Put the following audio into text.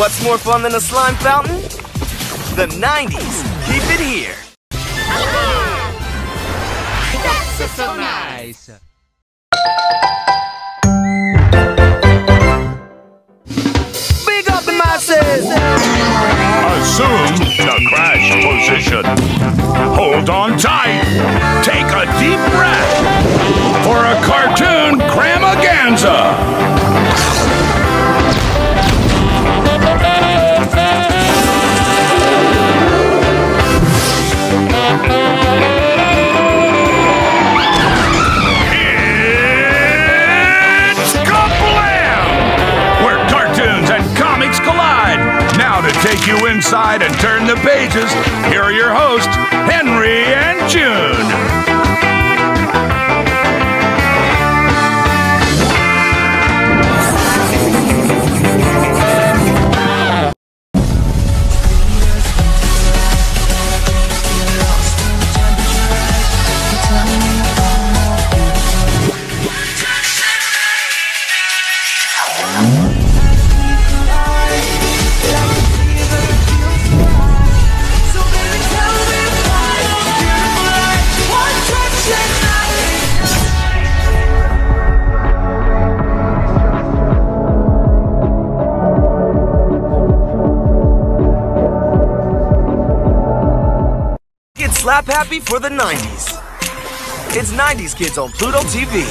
What's more fun than a slime fountain? The 90s. Keep it here. That's so nice. Big up the masses! Assume the crash position. Hold on tight. Take a deep breath for a cartoon cramaganza. You inside and turn the pages, here are your hosts, slap happy for the 90s. It's 90s Kids on Pluto TV.